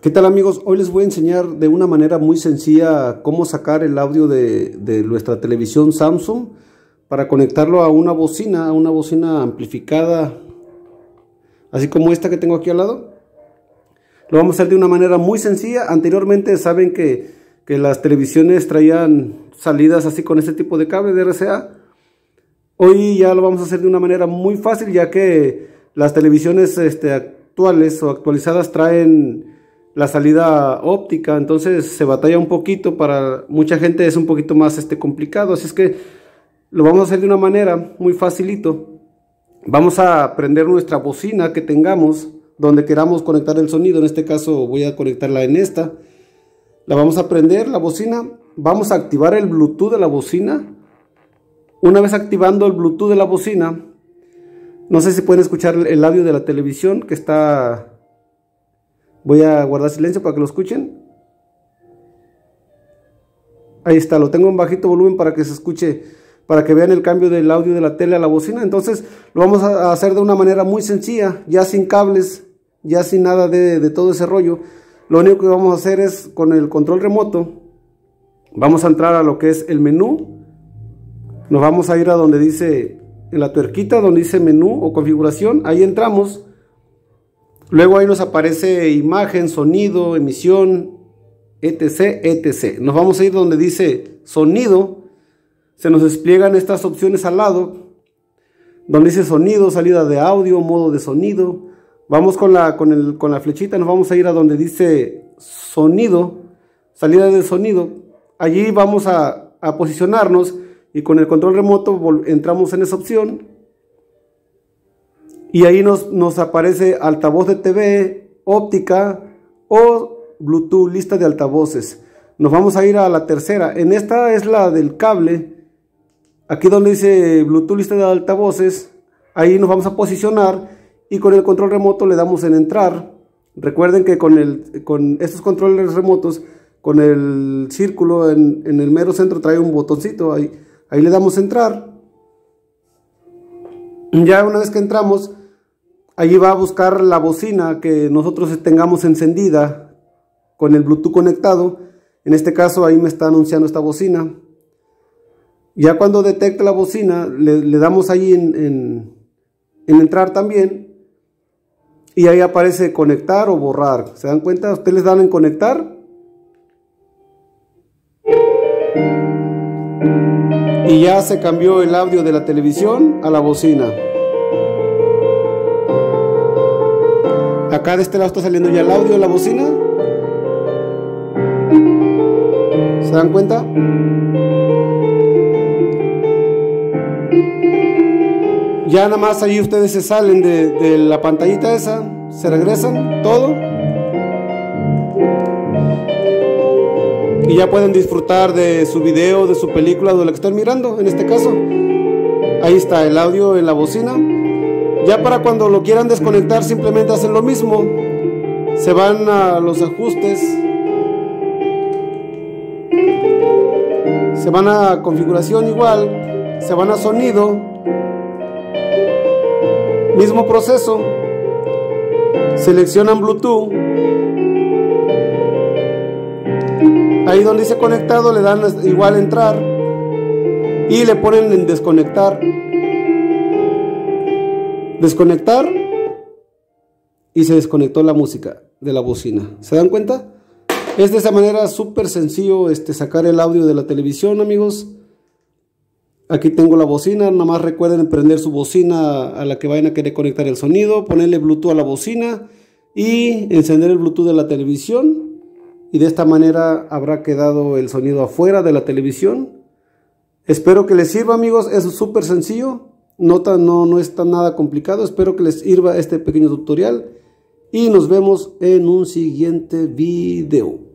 ¿Qué tal amigos? Hoy les voy a enseñar de una manera muy sencilla cómo sacar el audio de, nuestra televisión Samsung para conectarlo a una bocina, a una bocina amplificada, así como esta que tengo aquí al lado. Lo vamos a hacer de una manera muy sencilla. Anteriormente saben que, que las televisiones traían salidas así con este tipo de cable de RCA. Hoy ya lo vamos a hacer de una manera muy fácil ya que las televisiones este, actuales o actualizadas traen la salida óptica, entonces se batalla un poquito, para mucha gente es un poquito más este, complicado, así es que lo vamos a hacer de una manera muy facilito. Vamos a prender nuestra bocina que tengamos, donde queramos conectar el sonido, en este caso voy a conectarla en esta. La vamos a prender, la bocina, vamos a activar el Bluetooth de la bocina. Una vez activando el Bluetooth de la bocina, no sé si pueden escuchar el audio de la televisión que está Voy a guardar silencio para que lo escuchen. Ahí está, lo tengo en bajito volumen para que se escuche, para que vean el cambio del audio de la tele a la bocina. Entonces lo vamos a hacer de una manera muy sencilla, ya sin cables, ya sin nada de, todo ese rollo. Lo único que vamos a hacer es con el control remoto, vamos a entrar a lo que es el menú. Nos vamos a ir a donde dice, en la tuerquita, donde dice menú o configuración. Ahí entramos Luego ahí nos aparece imagen, sonido, emisión, etc, etc. Nos vamos a ir donde dice sonido. Se nos despliegan estas opciones al lado. Donde dice sonido, salida de audio, modo de sonido. Vamos con la, con, el, con la flechita, nos vamos a ir a donde dice sonido, salida de sonido. Allí vamos a, a posicionarnos y con el control remoto entramos en esa opción y ahí nos, nos aparece altavoz de TV, óptica o Bluetooth, lista de altavoces. Nos vamos a ir a la tercera. En esta es la del cable. Aquí donde dice Bluetooth, lista de altavoces. Ahí nos vamos a posicionar y con el control remoto le damos en entrar. Recuerden que con, el, con estos controles remotos, con el círculo en, en el mero centro trae un botoncito. Ahí, ahí le damos entrar. Ya una vez que entramos, Allí va a buscar la bocina que nosotros tengamos encendida con el Bluetooth conectado. En este caso ahí me está anunciando esta bocina. Ya cuando detecte la bocina le, damos ahí en, entrar también. Y ahí aparece conectar o borrar. ¿Se dan cuenta? Ustedes dan en conectar. Y ya se cambió el audio de la televisión a la bocina. Acá de este lado está saliendo ya el audio de la bocina. ¿Se dan cuenta? Ya nada más ahí ustedes se salen de, la pantallita esa, se regresan, todo. Y ya pueden disfrutar de su video, de su película, de lo que están mirando, en este caso. Ahí está el audio en la bocina. Ya para cuando lo quieran desconectar simplemente hacen lo mismo. Se van a los ajustes. Se van a configuración igual. Se van a sonido. Mismo proceso. Seleccionan Bluetooth. Ahí donde dice conectado le dan igual entrar. Y le ponen en desconectar desconectar y se desconectó la música de la bocina. ¿Se dan cuenta? Es de esa manera súper sencillo este, sacar el audio de la televisión, amigos. Aquí tengo la bocina, nada más recuerden prender su bocina a la que vayan a querer conectar el sonido, ponerle Bluetooth a la bocina y encender el Bluetooth de la televisión. Y de esta manera habrá quedado el sonido afuera de la televisión. Espero que les sirva, amigos. Es súper sencillo. Nota, no, está nada complicado. Espero que les sirva este pequeño tutorial y nos vemos en un siguiente video.